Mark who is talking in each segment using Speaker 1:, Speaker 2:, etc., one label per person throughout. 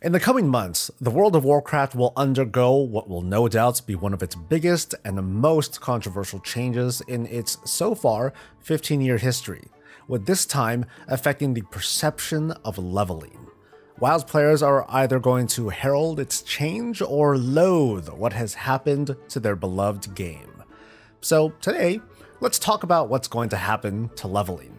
Speaker 1: In the coming months, the World of Warcraft will undergo what will no doubt be one of its biggest and most controversial changes in its so far 15 year history, with this time affecting the perception of leveling. WoW's players are either going to herald its change or loathe what has happened to their beloved game. So today, let's talk about what's going to happen to leveling.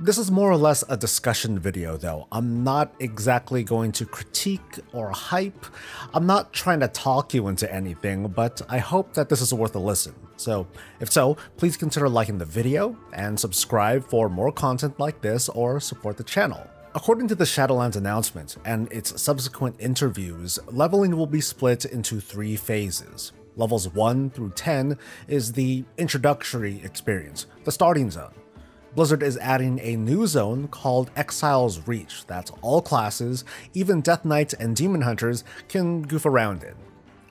Speaker 1: This is more or less a discussion video though. I'm not exactly going to critique or hype. I'm not trying to talk you into anything, but I hope that this is worth a listen. So if so, please consider liking the video and subscribe for more content like this or support the channel. According to the Shadowlands announcement and its subsequent interviews, leveling will be split into three phases. Levels 1 through 10 is the introductory experience, the starting zone. Blizzard is adding a new zone called Exile's Reach that all classes, even Death Knights and Demon Hunters, can goof around in.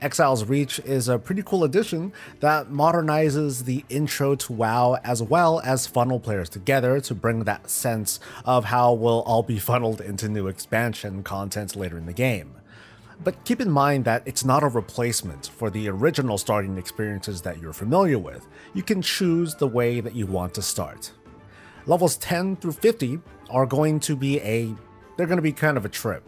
Speaker 1: Exile's Reach is a pretty cool addition that modernizes the intro to WoW as well as funnel players together to bring that sense of how we'll all be funneled into new expansion content later in the game. But keep in mind that it's not a replacement for the original starting experiences that you're familiar with. You can choose the way that you want to start. Levels 10 through 50 are going to be a, they're going to be kind of a trip.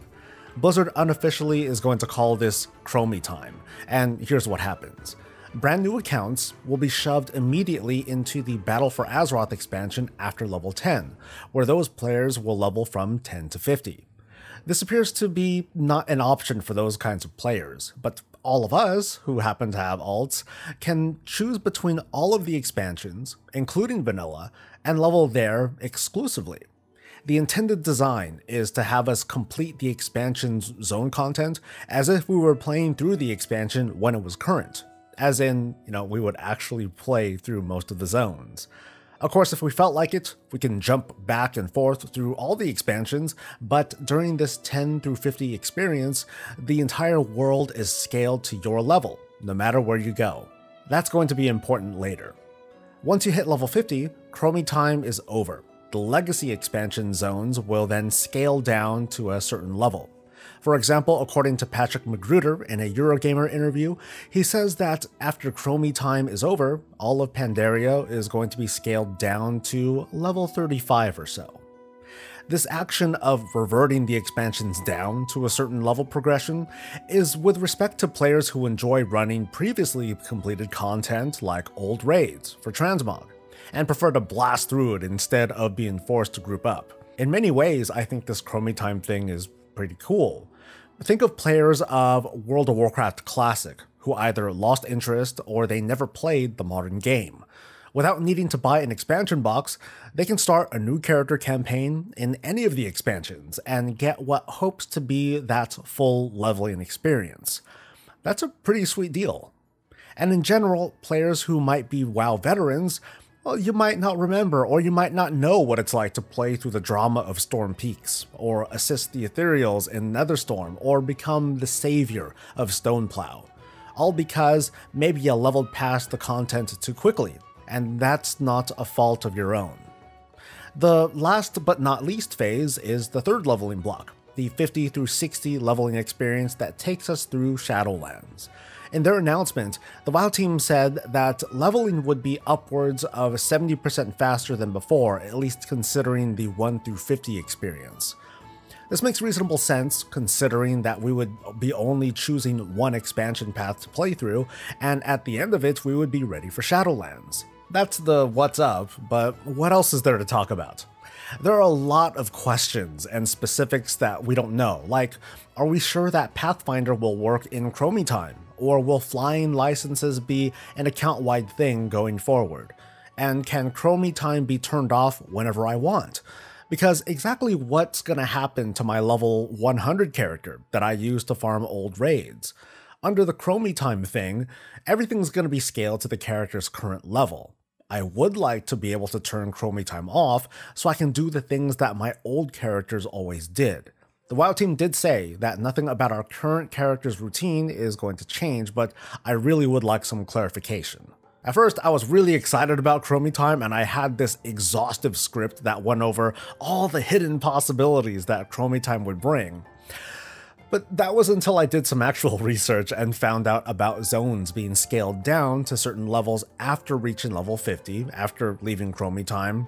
Speaker 1: Blizzard unofficially is going to call this Chromie time, and here's what happens. Brand new accounts will be shoved immediately into the Battle for Azeroth expansion after level 10, where those players will level from 10 to 50. This appears to be not an option for those kinds of players, but all of us who happen to have alts can choose between all of the expansions, including vanilla, and level there exclusively. The intended design is to have us complete the expansion's zone content as if we were playing through the expansion when it was current, as in, you know, we would actually play through most of the zones. Of course, if we felt like it, we can jump back and forth through all the expansions, but during this 10 through 50 experience, the entire world is scaled to your level, no matter where you go. That's going to be important later. Once you hit level 50, Chromie time is over. The legacy expansion zones will then scale down to a certain level. For example, according to Patrick Magruder in a Eurogamer interview, he says that after Chromie time is over, all of Pandaria is going to be scaled down to level 35 or so. This action of reverting the expansions down to a certain level progression is with respect to players who enjoy running previously completed content like old raids for transmog, and prefer to blast through it instead of being forced to group up. In many ways, I think this Chromie time thing is pretty cool. Think of players of World of Warcraft Classic who either lost interest or they never played the modern game. Without needing to buy an expansion box, they can start a new character campaign in any of the expansions and get what hopes to be that full leveling experience. That's a pretty sweet deal. And in general, players who might be WoW veterans well, you might not remember or you might not know what it's like to play through the drama of Storm Peaks, or assist the Ethereals in Netherstorm, or become the savior of Stoneplow. All because maybe you leveled past the content too quickly, and that's not a fault of your own. The last but not least phase is the third leveling block, the 50 through 60 leveling experience that takes us through Shadowlands. In their announcement, the WoW team said that leveling would be upwards of 70% faster than before, at least considering the 1 through 50 experience. This makes reasonable sense considering that we would be only choosing one expansion path to play through, and at the end of it, we would be ready for Shadowlands. That's the what's up, but what else is there to talk about? There are a lot of questions and specifics that we don't know, like, are we sure that Pathfinder will work in Chromie time? Or will flying licenses be an account wide thing going forward? And can Chromie time be turned off whenever I want? Because exactly what's gonna happen to my level 100 character that I use to farm old raids? Under the Chromie time thing, everything's gonna be scaled to the character's current level. I would like to be able to turn Chromie time off so I can do the things that my old characters always did. The WoW team did say that nothing about our current character's routine is going to change, but I really would like some clarification. At first, I was really excited about Chromie Time, and I had this exhaustive script that went over all the hidden possibilities that Chromie Time would bring. But that was until I did some actual research and found out about zones being scaled down to certain levels after reaching level 50, after leaving Chromie time.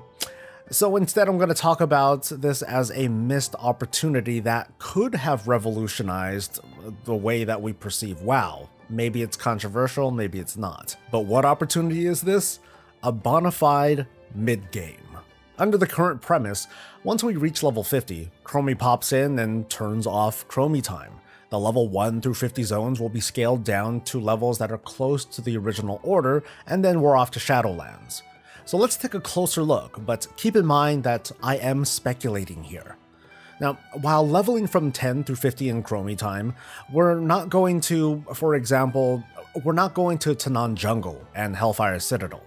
Speaker 1: So instead, I'm going to talk about this as a missed opportunity that could have revolutionized the way that we perceive WoW. Maybe it's controversial, maybe it's not. But what opportunity is this? A bona fide mid game. Under the current premise, once we reach level 50, Chromie pops in and turns off Chromie time. The level 1 through 50 zones will be scaled down to levels that are close to the original order, and then we're off to Shadowlands. So let's take a closer look, but keep in mind that I am speculating here. Now, while leveling from 10 through 50 in Chromie time, we're not going to, for example, we're not going to Tanaan Jungle and Hellfire Citadel.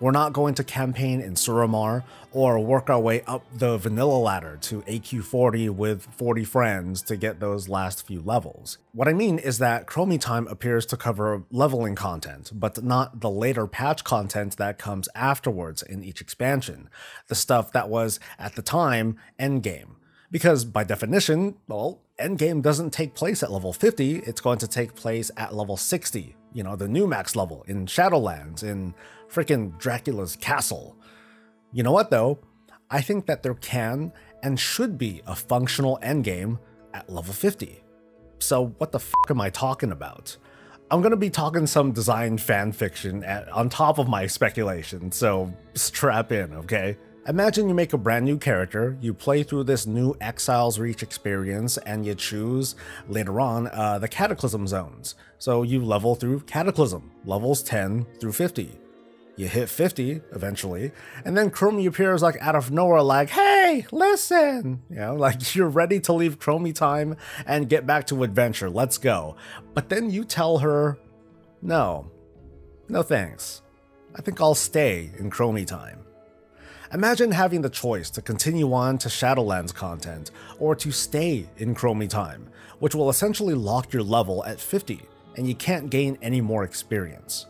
Speaker 1: We're not going to campaign in Suramar or work our way up the vanilla ladder to AQ40 with 40 friends to get those last few levels. What I mean is that Chromie Time appears to cover leveling content, but not the later patch content that comes afterwards in each expansion, the stuff that was, at the time, endgame. Because by definition, well, endgame doesn't take place at level 50, it's going to take place at level 60, you know, the new max level in Shadowlands, in freaking Dracula's castle. You know what though? I think that there can and should be a functional endgame at level 50. So what the fuck am I talking about? I'm gonna be talking some design fanfiction at, on top of my speculation, so strap in, okay? Imagine you make a brand new character, you play through this new Exiles Reach experience, and you choose, later on, uh, the Cataclysm zones. So you level through Cataclysm, levels 10 through 50 you hit 50 eventually, and then Chromie appears like out of nowhere, like, hey, listen, you know, like you're ready to leave Chromie time and get back to adventure, let's go. But then you tell her, no, no thanks. I think I'll stay in Chromie time. Imagine having the choice to continue on to Shadowlands content or to stay in Chromie time, which will essentially lock your level at 50 and you can't gain any more experience.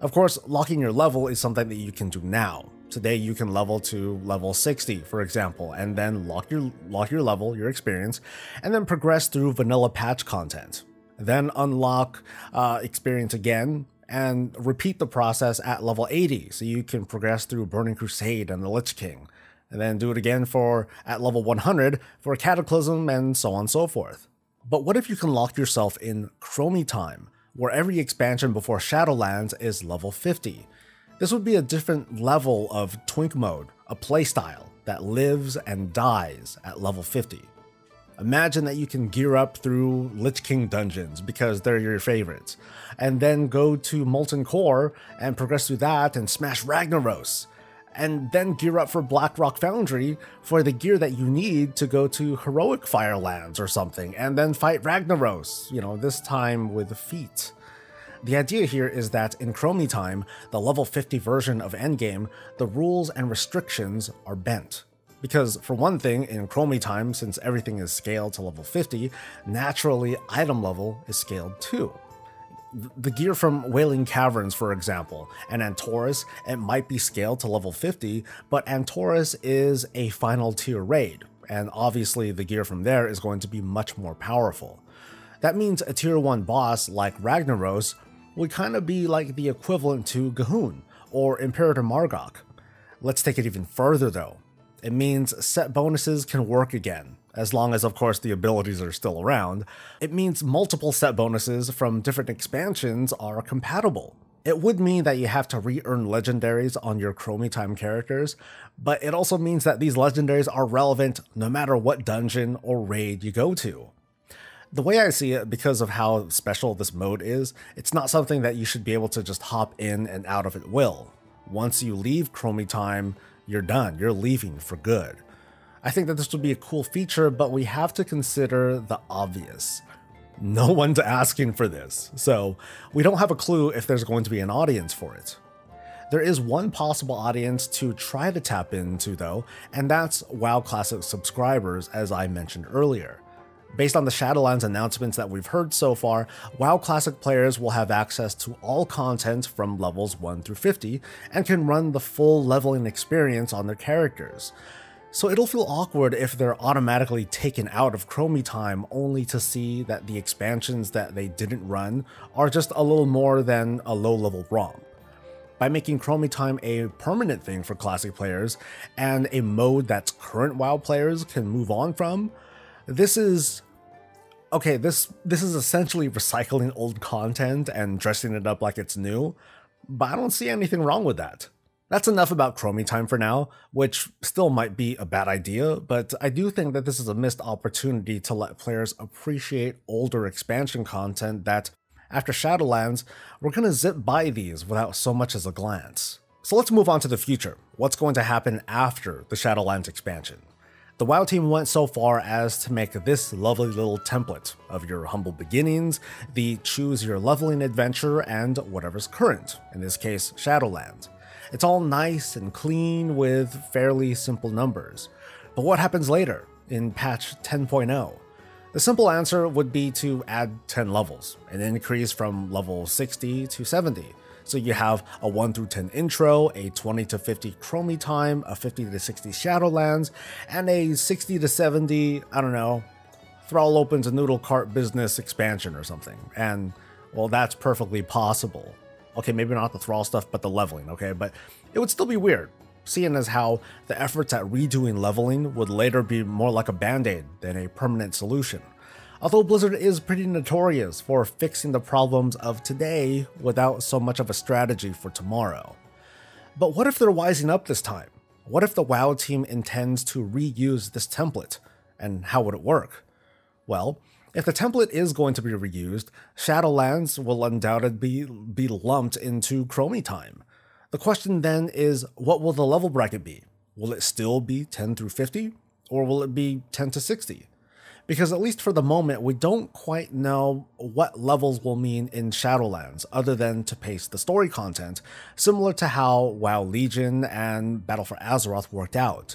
Speaker 1: Of course, locking your level is something that you can do now. Today you can level to level 60, for example, and then lock your lock your level, your experience, and then progress through vanilla patch content. Then unlock uh, experience again and repeat the process at level 80, so you can progress through Burning Crusade and the Lich King, and then do it again for at level 100 for Cataclysm and so on and so forth. But what if you can lock yourself in Chromie time? Where every expansion before Shadowlands is level 50. This would be a different level of Twink mode, a playstyle that lives and dies at level 50. Imagine that you can gear up through Lich King dungeons because they're your favorites, and then go to Molten Core and progress through that and smash Ragnaros, and then gear up for Blackrock Foundry for the gear that you need to go to Heroic Firelands or something, and then fight Ragnaros, you know, this time with feet. The idea here is that in Chromie Time, the level 50 version of Endgame, the rules and restrictions are bent. Because, for one thing, in Chromie Time, since everything is scaled to level 50, naturally item level is scaled too the gear from Wailing Caverns, for example, and Antorus, it might be scaled to level 50, but Antorus is a final tier raid, and obviously the gear from there is going to be much more powerful. That means a tier 1 boss like Ragnaros would kind of be like the equivalent to G'huun or Imperator Mar'gok. Let's take it even further though. It means set bonuses can work again, as long as, of course, the abilities are still around. It means multiple set bonuses from different expansions are compatible. It would mean that you have to re-earn legendaries on your Chromie Time characters, but it also means that these legendaries are relevant no matter what dungeon or raid you go to. The way I see it, because of how special this mode is, it's not something that you should be able to just hop in and out of at will. Once you leave Chromie Time, you're done. You're leaving for good. I think that this would be a cool feature, but we have to consider the obvious. No one's asking for this, so we don't have a clue if there's going to be an audience for it. There is one possible audience to try to tap into, though, and that's WoW Classic subscribers, as I mentioned earlier. Based on the Shadowlands announcements that we've heard so far, WoW Classic players will have access to all content from levels 1 through 50 and can run the full leveling experience on their characters. So it'll feel awkward if they're automatically taken out of Chromie Time only to see that the expansions that they didn't run are just a little more than a low level ROM. By making Chromie Time a permanent thing for classic players and a mode that current WoW players can move on from, this is okay, this this is essentially recycling old content and dressing it up like it's new, but I don't see anything wrong with that. That's enough about Chromie Time for now, which still might be a bad idea, but I do think that this is a missed opportunity to let players appreciate older expansion content that, after Shadowlands, we're gonna zip by these without so much as a glance. So let's move on to the future. What's going to happen after the Shadowlands expansion? The WoW team went so far as to make this lovely little template of your humble beginnings, the choose your leveling adventure, and whatever's current, in this case, Shadowlands. It's all nice and clean with fairly simple numbers. But what happens later, in patch 10.0? The simple answer would be to add 10 levels, an increase from level 60 to 70. So you have a 1 through 10 intro, a 20 to 50 Chromie time, a 50 to 60 Shadowlands, and a 60 to 70, I don't know, Thrall opens a noodle cart business expansion or something. And, well, that's perfectly possible. Okay, maybe not the Thrall stuff, but the leveling, okay? But it would still be weird, seeing as how the efforts at redoing leveling would later be more like a band-aid than a permanent solution. Although Blizzard is pretty notorious for fixing the problems of today without so much of a strategy for tomorrow. But what if they're wising up this time? What if the WoW team intends to reuse this template? And how would it work? Well, if the template is going to be reused, Shadowlands will undoubtedly be lumped into Chromie time. The question then is, what will the level bracket be? Will it still be 10 through 50? Or will it be 10 to 60? Because at least for the moment, we don't quite know what levels will mean in Shadowlands, other than to pace the story content, similar to how WoW Legion and Battle for Azeroth worked out.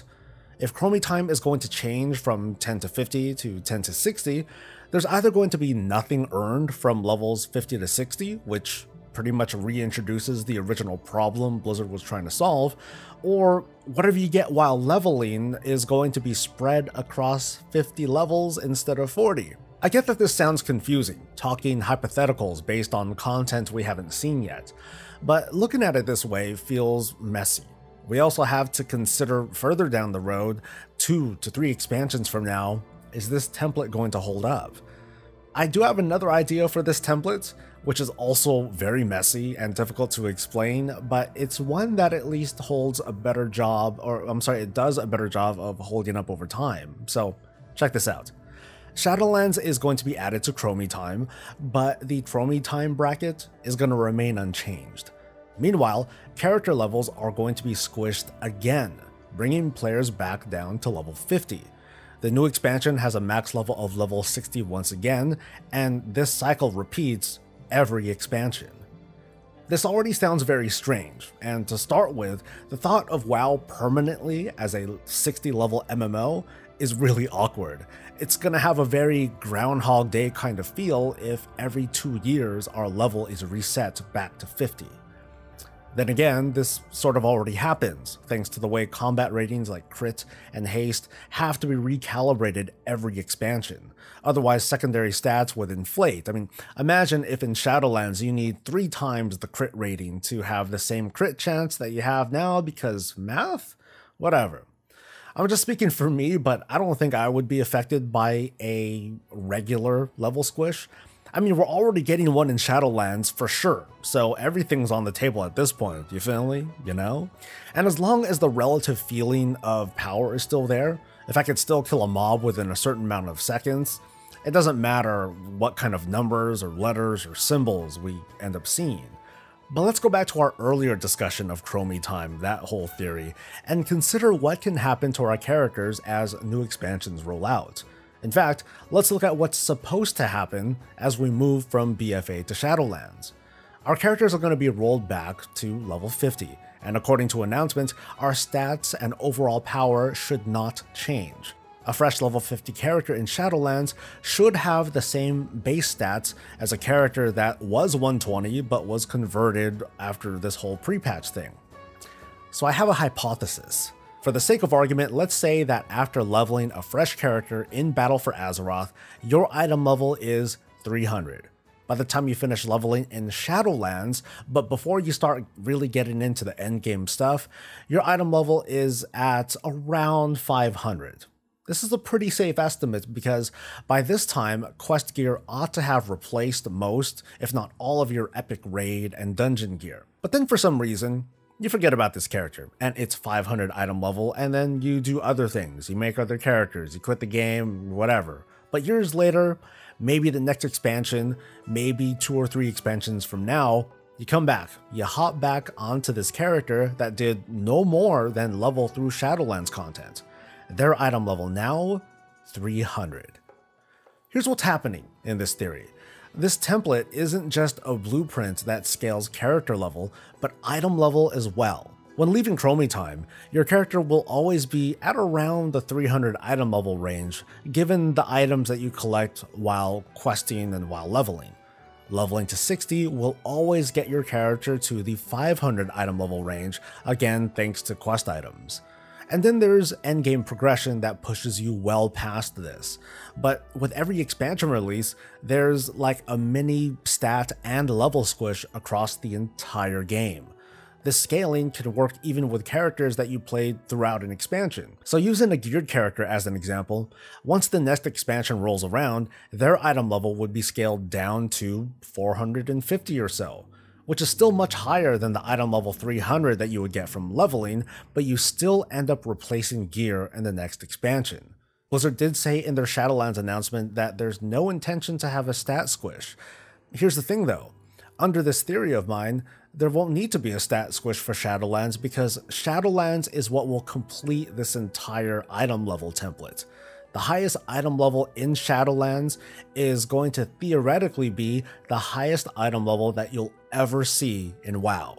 Speaker 1: If Chromie time is going to change from 10 to 50 to 10 to 60, there's either going to be nothing earned from levels 50 to 60, which pretty much reintroduces the original problem Blizzard was trying to solve, or whatever you get while leveling is going to be spread across 50 levels instead of 40. I get that this sounds confusing, talking hypotheticals based on content we haven't seen yet, but looking at it this way feels messy. We also have to consider further down the road, two to three expansions from now, is this template going to hold up? I do have another idea for this template, which is also very messy and difficult to explain, but it's one that at least holds a better job, or I'm sorry, it does a better job of holding up over time. So check this out. Shadowlands is going to be added to Chromie Time, but the Chromie Time bracket is going to remain unchanged. Meanwhile, character levels are going to be squished again, bringing players back down to level 50. The new expansion has a max level of level 60 once again, and this cycle repeats every expansion. This already sounds very strange, and to start with, the thought of WoW permanently as a 60 level MMO is really awkward. It's gonna have a very Groundhog Day kind of feel if every two years our level is reset back to 50. Then again, this sort of already happens, thanks to the way combat ratings like crit and haste have to be recalibrated every expansion. Otherwise, secondary stats would inflate. I mean, imagine if in Shadowlands you need three times the crit rating to have the same crit chance that you have now because math? Whatever. I'm just speaking for me, but I don't think I would be affected by a regular level squish. I mean, we're already getting one in Shadowlands for sure, so everything's on the table at this point, you feel me? You know? And as long as the relative feeling of power is still there, if I could still kill a mob within a certain amount of seconds, it doesn't matter what kind of numbers or letters or symbols we end up seeing. But let's go back to our earlier discussion of Chromie time, that whole theory, and consider what can happen to our characters as new expansions roll out. In fact, let's look at what's supposed to happen as we move from BFA to Shadowlands. Our characters are going to be rolled back to level 50, and according to announcements, our stats and overall power should not change. A fresh level 50 character in Shadowlands should have the same base stats as a character that was 120 but was converted after this whole pre-patch thing. So I have a hypothesis. For the sake of argument, let's say that after leveling a fresh character in Battle for Azeroth, your item level is 300 by the time you finish leveling in Shadowlands, but before you start really getting into the endgame stuff, your item level is at around 500. This is a pretty safe estimate because by this time, quest gear ought to have replaced most, if not all of your epic raid and dungeon gear. But then for some reason, you forget about this character and its 500 item level, and then you do other things. You make other characters, you quit the game, whatever. But years later, maybe the next expansion, maybe two or three expansions from now, you come back, you hop back onto this character that did no more than level through Shadowlands content. Their item level now, 300. Here's what's happening in this theory. This template isn't just a blueprint that scales character level, but item level as well. When leaving Chromie time, your character will always be at around the 300 item level range, given the items that you collect while questing and while leveling. Leveling to 60 will always get your character to the 500 item level range, again thanks to quest items. And then there's endgame progression that pushes you well past this. But with every expansion release, there's like a mini stat and level squish across the entire game. This scaling can work even with characters that you played throughout an expansion. So using a geared character as an example, once the next expansion rolls around, their item level would be scaled down to 450 or so, which is still much higher than the item level 300 that you would get from leveling, but you still end up replacing gear in the next expansion. Blizzard did say in their Shadowlands announcement that there's no intention to have a stat squish. Here's the thing though, under this theory of mine, there won't need to be a stat squish for Shadowlands because Shadowlands is what will complete this entire item level template. The highest item level in Shadowlands is going to theoretically be the highest item level that you'll ever see in WoW.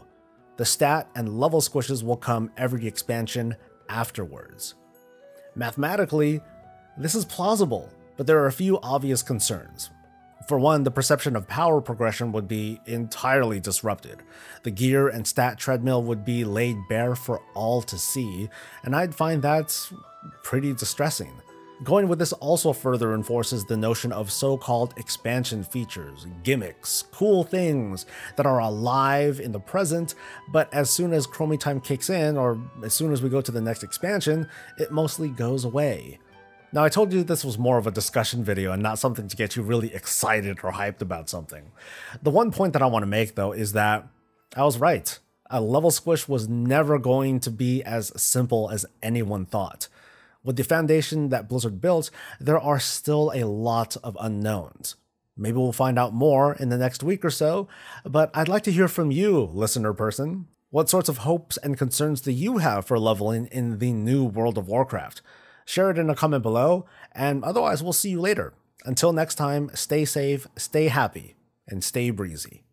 Speaker 1: The stat and level squishes will come every expansion afterwards. Mathematically, this is plausible, but there are a few obvious concerns. For one, the perception of power progression would be entirely disrupted. The gear and stat treadmill would be laid bare for all to see, and I'd find that pretty distressing. Going with this also further enforces the notion of so-called expansion features, gimmicks, cool things that are alive in the present, but as soon as Chromie time kicks in, or as soon as we go to the next expansion, it mostly goes away. Now, I told you this was more of a discussion video and not something to get you really excited or hyped about something. The one point that I want to make, though, is that I was right. A level squish was never going to be as simple as anyone thought. With the foundation that Blizzard built, there are still a lot of unknowns. Maybe we'll find out more in the next week or so, but I'd like to hear from you, listener person. What sorts of hopes and concerns do you have for leveling in the new World of Warcraft? Share it in a comment below, and otherwise, we'll see you later. Until next time, stay safe, stay happy, and stay breezy.